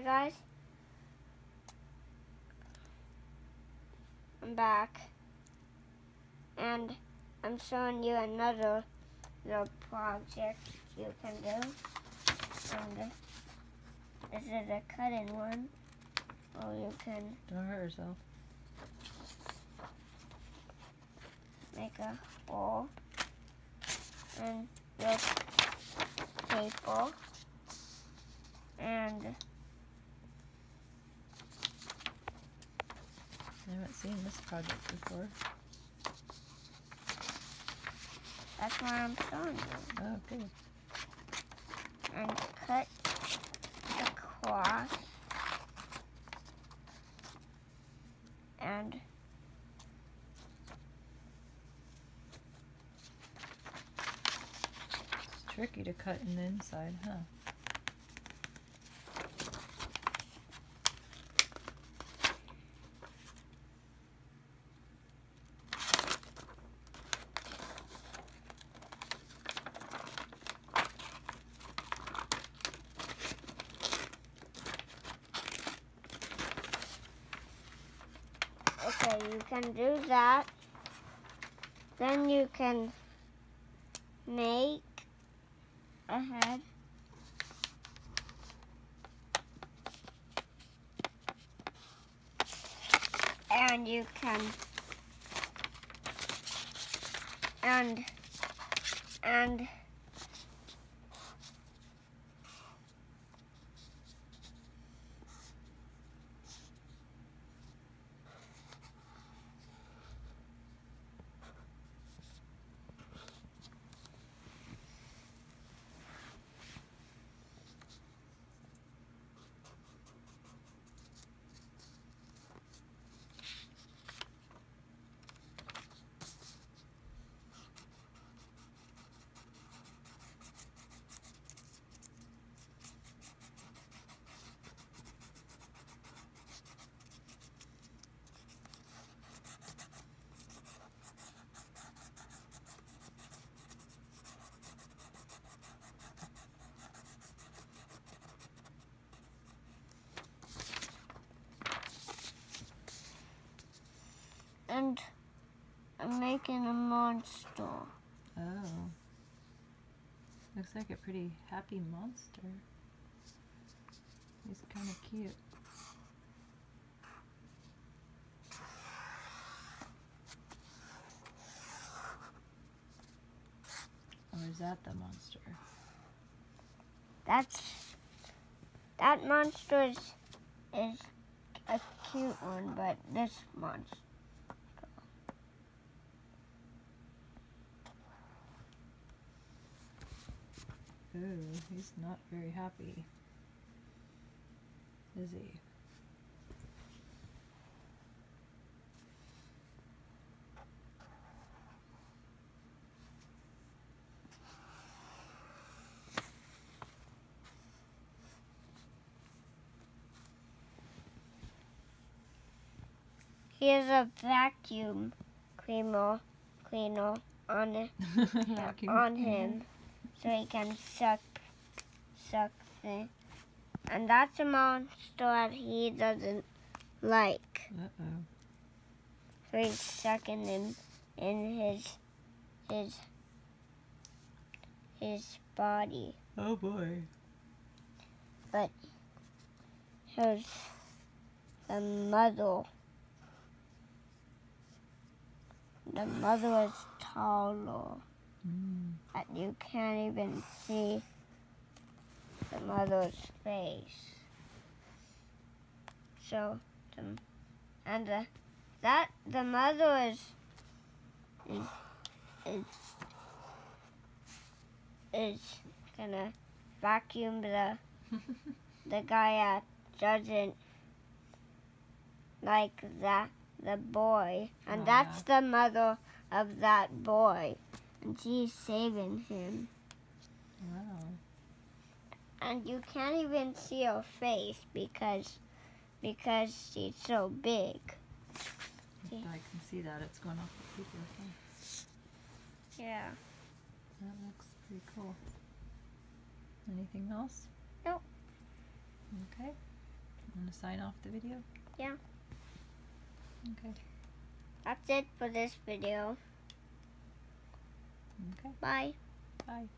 Hi guys. I'm back. And I'm showing you another little project you can do. And this is a cutting one. Or you can Don't hurt yourself. make a hole and with paper and I haven't seen this project before. that's why I'm showing you. Oh, good. And cut across and It's tricky to cut in the inside, huh? Okay you can do that. Then you can make a head. And you can and and and I'm making a monster. Oh. Looks like a pretty happy monster. He's kind of cute. Or is that the monster? That's that monster is, is a cute one, but this monster. Ooh, he's not very happy. Is he? He has a vacuum cleaner cleaner on it, Vacuum on him, so he can suck suck things. And that's a monster that he doesn't like. Uh-oh. So he's sucking him in his his his body. Oh boy. But here's the mother. The mother is taller. Mm. And you can't even see the mother's face. So, the, and the, that the mother is is is, is gonna vacuum the the guy that doesn't like that the boy, and Oh, that's the mother of that boy, and she's saving him. wow. and you can't even see her face because because she's so big. If I can see that it's going off the paper. huh? Yeah. That looks pretty cool. Anything else? Nope. Okay. Want to sign off the video? Yeah. Okay. That's it for this video. Okay. Bye. Bye.